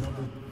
Number